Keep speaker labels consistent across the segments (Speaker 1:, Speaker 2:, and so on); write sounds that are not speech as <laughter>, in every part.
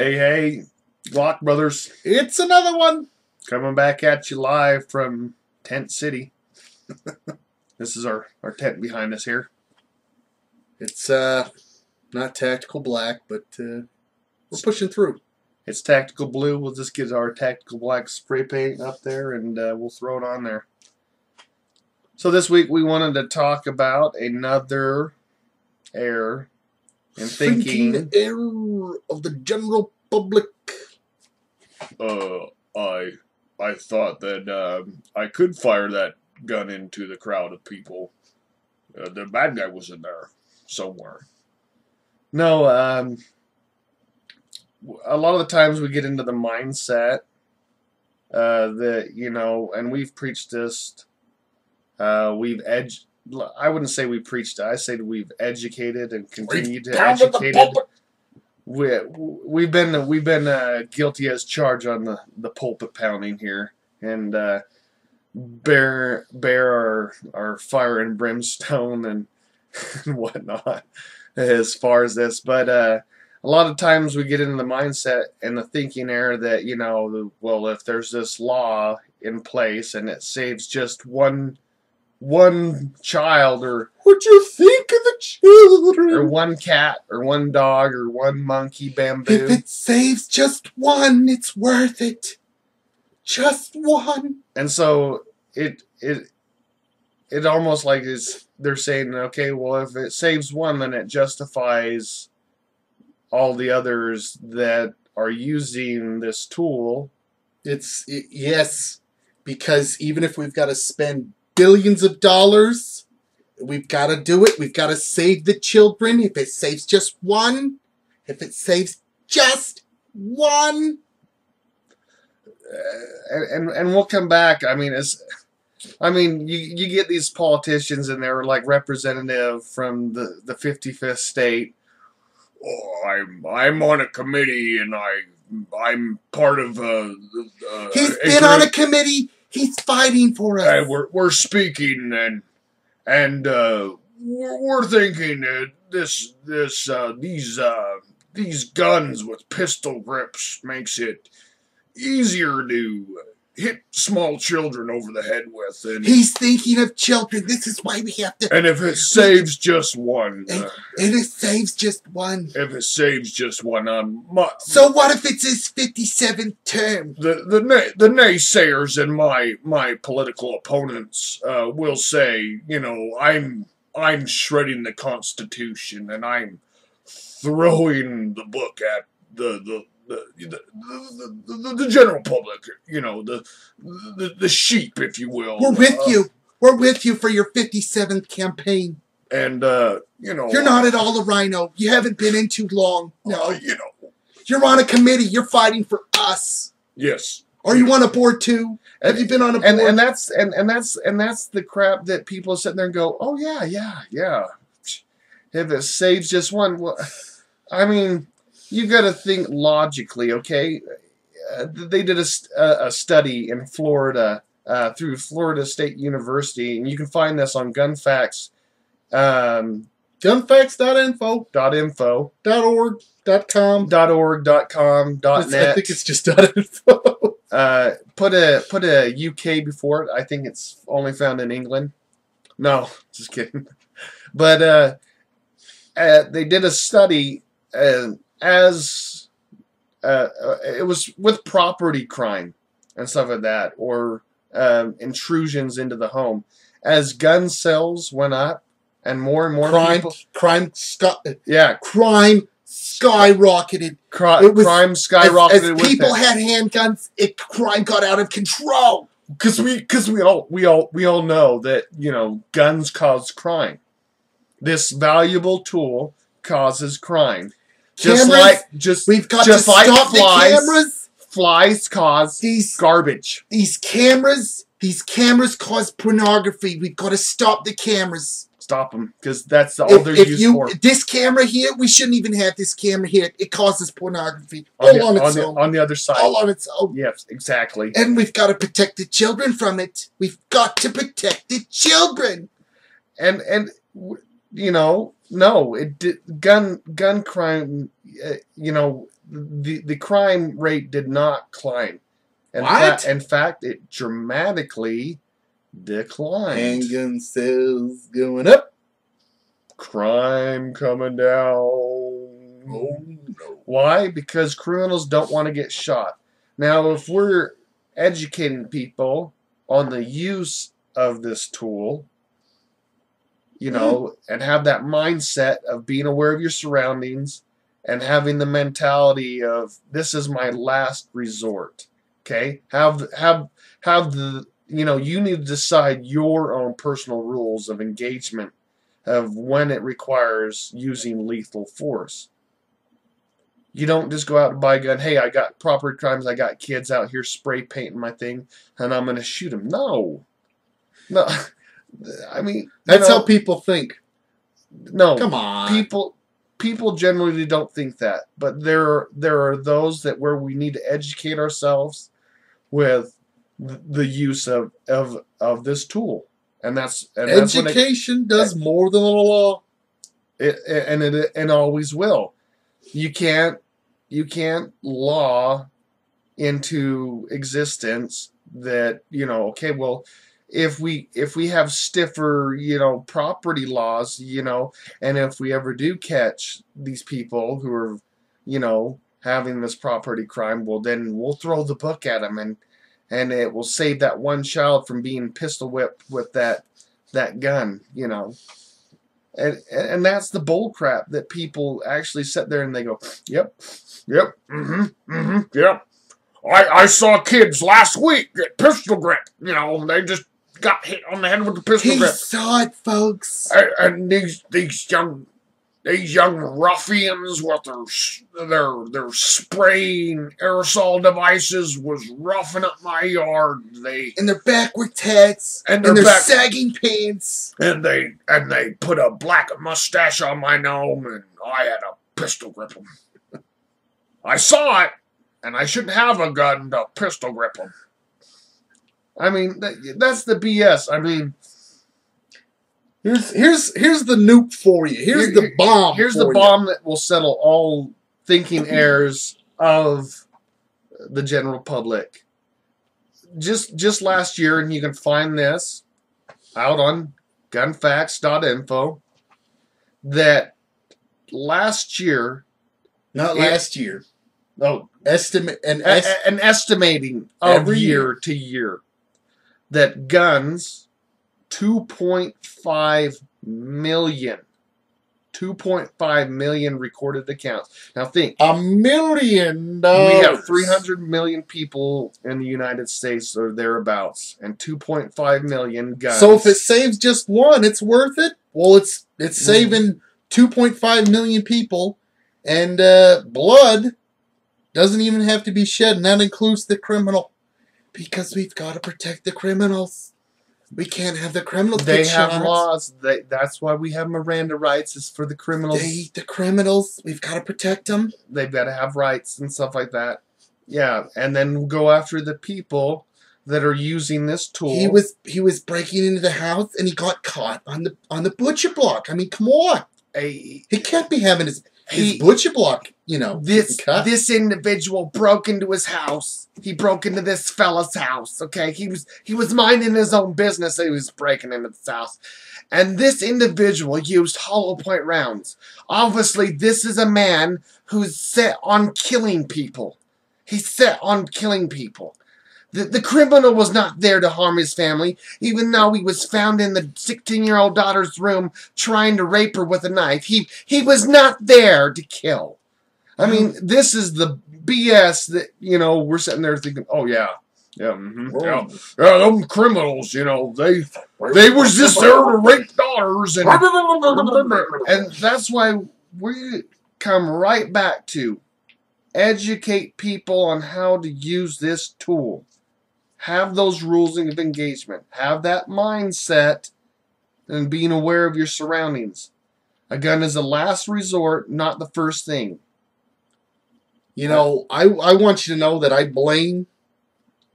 Speaker 1: Hey, hey, Glock Brothers,
Speaker 2: It's another one.
Speaker 1: coming back at you live from Tent City. <laughs> this is our, our tent behind us here.
Speaker 2: It's uh not tactical black, but uh, we're pushing through.
Speaker 1: It's tactical blue. We'll just get our tactical black spray paint up there and uh, we'll throw it on there. So this week we wanted to talk about another error in thinking.
Speaker 2: air of the general public.
Speaker 1: Uh, I I thought that um, I could fire that gun into the crowd of people. Uh, the bad guy was in there somewhere. No, um, a lot of the times we get into the mindset uh, that you know, and we've preached this. Uh, we've edged. I wouldn't say we preached. I say we've educated and continued to
Speaker 2: Pounded the
Speaker 1: educate we we've been we've been uh, guilty as charged on the, the pulpit pounding here. And uh, bear bear our our fire and brimstone and, <laughs> and whatnot as far as this. But uh, a lot of times we get into the mindset and the thinking error that you know well if there's this law in place and it saves just one one child or
Speaker 2: What'd you think of the children?
Speaker 1: or one cat or one dog or one monkey bamboo
Speaker 2: If it saves just one, it's worth it. Just one.
Speaker 1: and so it it it almost like is they're saying okay well if it saves one then it justifies all the others that are using this tool
Speaker 2: It's i yes, because even if we've got to spend billions of dollars, we've got to do it. We've got to save the children. If it saves just one, if it saves just one,
Speaker 1: uh, and, and and we'll come back i mean it's i mean you you get these politicians and they're like representative from the the 55th state oh i'm i'm on a committee and i i'm part of uh, uh
Speaker 2: he's
Speaker 1: a
Speaker 2: been on a committee. He's fighting for us.
Speaker 1: we're we're speaking and and uh, we're, we're thinking that this this uh, these uh, these guns with pistol grips makes it easier to hit small children over the head with and
Speaker 2: He's thinking of children. This is why we have to.
Speaker 1: and if it saves just one uh,
Speaker 2: And it saves just one.
Speaker 1: if it saves just one my,
Speaker 2: So what if it's his 57th term?
Speaker 1: the the na- the naysayers and my my political opponents uh, will say, you know, I'm I'm shredding the Constitution and I'm throwing the book at the the. The, the, the, the, the general public, you know, the, the the sheep, if you will.
Speaker 2: We're with
Speaker 1: Uh,
Speaker 2: you. We're with you for your 57th campaign.
Speaker 1: and uh, you know,
Speaker 2: You're not at all a rhino. You haven't been in too long.
Speaker 1: uh,
Speaker 2: No.
Speaker 1: you know,
Speaker 2: You're on a committee. You're fighting for us.
Speaker 1: yes,
Speaker 2: Are you on a board too? Have you been on a board?
Speaker 1: and and that's and and that's and that's the crap that people sit there and go, oh yeah, yeah, yeah. If it saves just one, well, I mean, you got to think logically, okay? Uh, they did a, st- a study in Florida uh, through Florida State University, and you can find this on GunFacts. Um,
Speaker 2: Gunfacts.info,
Speaker 1: dot info
Speaker 2: .org, .com.
Speaker 1: dot org dot com dot
Speaker 2: I think it's just .info. <laughs>
Speaker 1: uh, put a put a UK before it. I think it's only found in England. No, <laughs> just kidding. But uh, uh, they did a study uh, as uh, uh, it was with property crime and stuff like that, or um, intrusions into the home. As gun sales went up, and more and more
Speaker 2: crime,
Speaker 1: people,
Speaker 2: crime, sky,
Speaker 1: yeah,
Speaker 2: crime skyrocketed.
Speaker 1: cri-
Speaker 2: It was-
Speaker 1: crime skyrocketed
Speaker 2: as
Speaker 1: with
Speaker 2: people
Speaker 1: it.
Speaker 2: had handguns, it crime got out of control.
Speaker 1: because we because we all we all we all know that you know guns cause crime. This valuable tool causes crime. Just
Speaker 2: Cameras,
Speaker 1: like just
Speaker 2: We've got
Speaker 1: just
Speaker 2: to
Speaker 1: like
Speaker 2: stop
Speaker 1: flies.
Speaker 2: the cameras.
Speaker 1: flies cause
Speaker 2: These
Speaker 1: garbage.
Speaker 2: these cameras, these cameras cause pornography. We've got to stop the cameras.
Speaker 1: Stop them because that's all
Speaker 2: If,
Speaker 1: they're
Speaker 2: if
Speaker 1: used
Speaker 2: you
Speaker 1: for.
Speaker 2: this camera here, we shouldn't even have this camera here. It causes pornography
Speaker 1: On
Speaker 2: all
Speaker 1: the,
Speaker 2: on its
Speaker 1: on, the,
Speaker 2: own.
Speaker 1: on the other side.
Speaker 2: all on its own.
Speaker 1: yes, exactly.
Speaker 2: And we've got to protect the children from it. We've got to protect the children.
Speaker 1: And and you know no, it did, gun gun crime. Uh, you know the the crime rate did not climb. In
Speaker 2: What?
Speaker 1: fa- in fact, it dramatically declined.
Speaker 2: Handgun sales going up.
Speaker 1: Crime coming down.
Speaker 2: Oh no.
Speaker 1: Why? Because criminals don't want to get shot. Now, if we're educating people on the use of this tool, you know, and have that mindset of being aware of your surroundings and having the mentality of this is my last resort. Okay? Have have have the you know, you need to decide your own personal rules of engagement of when it requires using lethal force. You don't just go out and buy a gun. Hey, I got property crimes. I got kids out here spray painting my thing, and I'm going to shoot them. No, no. <laughs> I mean,
Speaker 2: That's
Speaker 1: know,
Speaker 2: how people think.
Speaker 1: no
Speaker 2: Come on.
Speaker 1: people. People generally don't think that, but there there are those that where we need to educate ourselves with the use of of of this tool, and that's and that's it-
Speaker 2: Education does more than the law.
Speaker 1: it- and it and always will. You can't you can't law into existence that you know. Okay, well, if we if we have stiffer you know property laws, you know, and if we ever do catch these people who are you know having this property crime, well, then we'll throw the book at them and and it will save that one child from being pistol whipped with that that gun, you know and and that's the bull crap that people actually sit there and they go, "Yep, yep, mm-hmm, mm-hmm, yep."
Speaker 3: I, I saw kids last week get pistol grip. You know, they just got hit on the head with the pistol
Speaker 2: He
Speaker 3: grip.
Speaker 2: saw it, folks.
Speaker 3: And, and these these young these young ruffians with their their their spraying aerosol devices was roughing up my yard. They
Speaker 2: And their backward tats.
Speaker 3: And
Speaker 2: And,
Speaker 3: their
Speaker 2: their
Speaker 3: back-
Speaker 2: sagging pants.
Speaker 3: and they and they put a black mustache on my gnome, and I had a pistol grip 'em. I saw it, and I shouldn't have a gun to pistol grip 'em.
Speaker 1: I mean, that, that's the BS. I mean,
Speaker 2: Here's here's here's the nuke for you. Here's
Speaker 1: Here-
Speaker 2: the bomb.
Speaker 1: here's the
Speaker 2: you.
Speaker 1: bomb that will settle all thinking errors of the general public. Just just last year, and you can find this out on gunfacts.info that last year,
Speaker 2: Not
Speaker 1: It-
Speaker 2: last year.
Speaker 1: oh,
Speaker 2: Estimate and
Speaker 1: a- a- an estimating of year
Speaker 2: year.
Speaker 1: to year that guns 2.5 million 2.5 million recorded accounts now think
Speaker 2: a million
Speaker 1: we have 300 million people in the united states or thereabouts and 2.5 million guns
Speaker 2: So if it saves just one, it's worth it. Well, it's it's
Speaker 1: Mhm.
Speaker 2: saving 2.5 million people, and uh, blood doesn't even have to be shed, and that includes the criminal, because we've got to protect the criminals. We can't have the criminals
Speaker 1: they have laws they, that's why we have miranda rights is for the criminals
Speaker 2: They, the criminals, we've got to protect them.
Speaker 1: they've got to have rights and stuff like that. Yeah, and then go after the people that are using this tool.
Speaker 2: He was he was breaking into the house, and he got caught on the on the butcher block. I mean, come on,
Speaker 1: a
Speaker 2: he can't be having his his
Speaker 1: He-
Speaker 2: butcher block. You know,
Speaker 1: this this individual broke into his house. He broke into this fella's house. Okay, he was he was minding his own business. He was breaking into this house, and this individual used hollow point rounds. Obviously, this is a man who's set on killing people. He's set on killing people. The, the criminal was not there to harm his family, even though he was found in the 16 year old daughter's room trying to rape her with a knife. He, he was not there to kill. I mean, this is the BS that, you know, we're sitting there thinking, oh, yeah. Yeah, mm-hmm, yeah, yeah, them criminals, you know, they they was just there to rape daughters and <laughs> and that's why we come right back to educate people on how to use this tool. Have those rules of engagement. Have that mindset and being aware of your surroundings. A gun is a last resort, not the first thing.
Speaker 2: You know, I I want you to know that I blame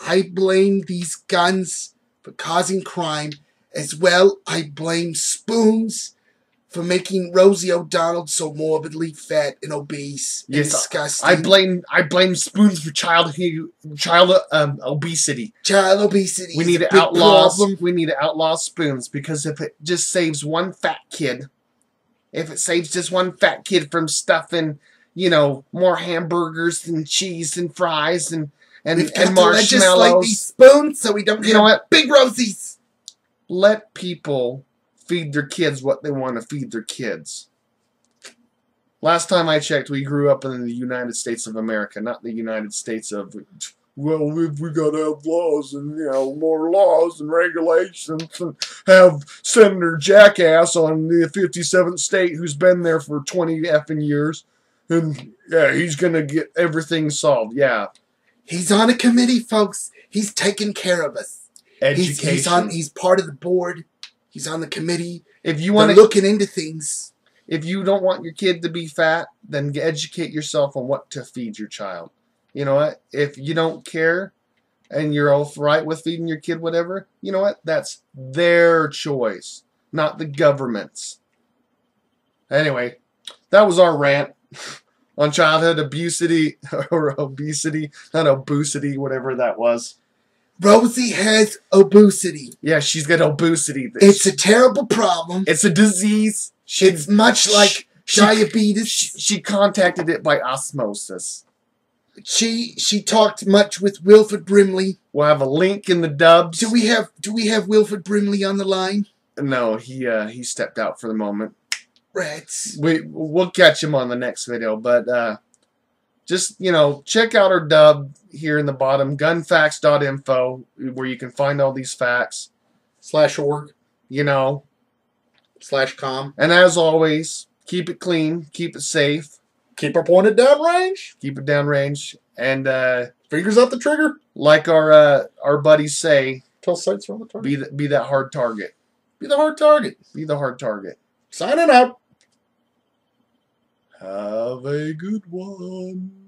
Speaker 2: I blame these guns for causing crime as well. I blame spoons for making Rosie O'Donnell so morbidly fat and obese and
Speaker 1: Yes,
Speaker 2: disgusting.
Speaker 1: I blame I blame spoons for child child um, obesity.
Speaker 2: child obesity.
Speaker 1: We need to outlaw
Speaker 2: problem.
Speaker 1: we need to outlaw spoons because if it just saves one fat kid, if it saves just one fat kid from stuffing, you know, more hamburgers and cheese and fries and and,
Speaker 2: We've
Speaker 1: and
Speaker 2: to legislate
Speaker 1: marshmallows,
Speaker 2: these spoons so we don't
Speaker 1: You know what?
Speaker 2: big Rosies.
Speaker 1: let people feed their kids what they want to feed their kids. Last time I checked, we grew up in the United States of America, not the United States of. Well, we we gotta have laws and you know more laws and regulations and have Senator Jackass on the fifty seventh state who's been there for twenty effing years, and yeah, he's gonna get everything solved. Yeah,
Speaker 2: He's on a committee, folks. He's taking care of us. He's,
Speaker 1: education.
Speaker 2: he's on. He's part of the board. He's on the committee.
Speaker 1: if you want to
Speaker 2: looking into things.
Speaker 1: if you don't want your kid to be fat, then educate yourself on what to feed your child. You know what? If you don't care and you're all right with feeding your kid whatever, you know what? That's their choice, not the government's. Anyway, that was our rant <laughs> on childhood obesity <laughs> or obesity, not obesity, whatever that was.
Speaker 2: Rosie has obesity.
Speaker 1: Yeah, she's got obesity.
Speaker 2: It's a terrible problem.
Speaker 1: it's a disease. She,
Speaker 2: It's much like
Speaker 1: she-
Speaker 2: diabetes.
Speaker 1: she, she contacted it by osmosis.
Speaker 2: She she talked much with Wilford Brimley.
Speaker 1: We'll have a link in the dubs.
Speaker 2: Do we have do we have Wilford Brimley on the line?
Speaker 1: No, he uh, he stepped out for the moment.
Speaker 2: Rats.
Speaker 1: We we'll catch him on the next video, but uh, just you know, check out our dub here in the bottom, gunfacts.info, where you can find all these facts.
Speaker 2: Slash org.
Speaker 1: You know,
Speaker 2: Slash com.
Speaker 1: and as always, keep it clean, keep it safe,
Speaker 2: Keep her pointed down range.
Speaker 1: keep it downrange, and uh,
Speaker 2: Fingers out the trigger.
Speaker 1: like our uh, our buddies say,
Speaker 2: tell sights are on the target.
Speaker 1: be the, be that hard target,
Speaker 2: Be the hard target.
Speaker 1: be the hard target.
Speaker 2: Signing out.
Speaker 1: Have a good one.